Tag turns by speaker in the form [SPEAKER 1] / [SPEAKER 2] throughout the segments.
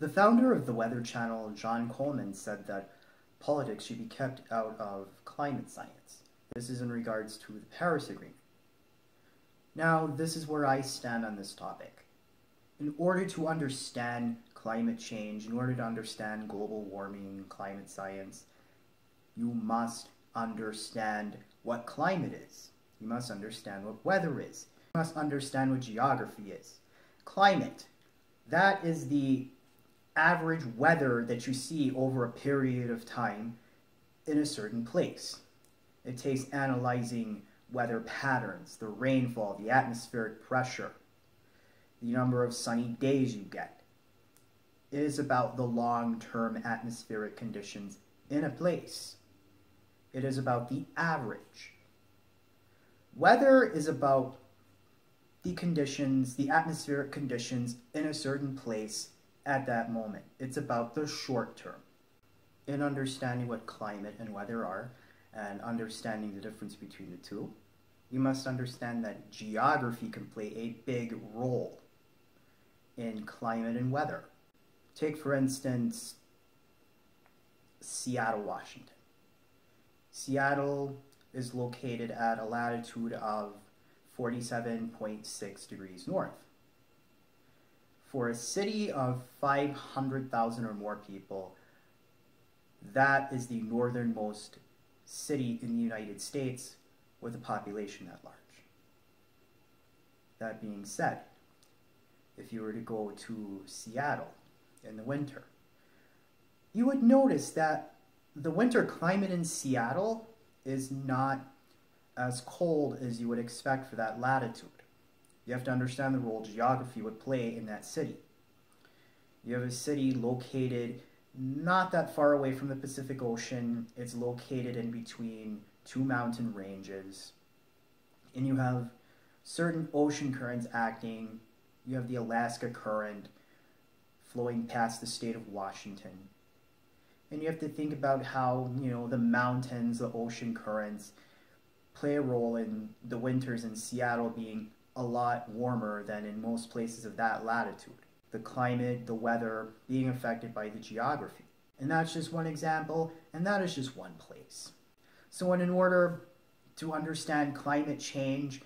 [SPEAKER 1] The founder of the Weather Channel, John Coleman, said that politics should be kept out of climate science. This is in regards to the Paris Agreement. Now, this is where I stand on this topic. In order to understand climate change, in order to understand global warming, climate science, you must understand what climate is. You must understand what weather is. You must understand what geography is. Climate, that is the average weather that you see over a period of time in a certain place. It takes analyzing weather patterns, the rainfall, the atmospheric pressure, the number of sunny days you get. It is about the long-term atmospheric conditions in a place. It is about the average. Weather is about the conditions, the atmospheric conditions in a certain place at that moment. It's about the short term. In understanding what climate and weather are, and understanding the difference between the two, you must understand that geography can play a big role in climate and weather. Take, for instance, Seattle, Washington. Seattle is located at a latitude of 47.6 degrees north. For a city of 500,000 or more people, that is the northernmost city in the United States with a population that large. That being said, if you were to go to Seattle in the winter, you would notice that the winter climate in Seattle is not as cold as you would expect for that latitude. You have to understand the role geography would play in that city. You have a city located not that far away from the Pacific Ocean. It's located in between two mountain ranges. And you have certain ocean currents acting. You have the Alaska Current flowing past the state of Washington. And you have to think about how, you know, the mountains, the ocean currents play a role in the winters in Seattle being a lot warmer than in most places of that latitude. The climate, the weather being affected by the geography. And that's just one example, and that is just one place. So, in order to understand climate change,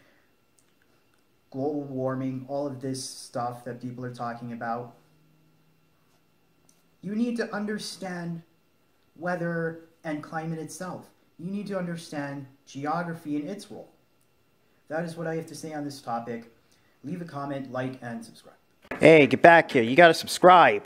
[SPEAKER 1] global warming, all of this stuff that people are talking about, you need to understand weather and climate itself. You need to understand geography and its role. That is what I have to say on this topic. Leave a comment, like, and subscribe.
[SPEAKER 2] Hey, get back here. You gotta subscribe.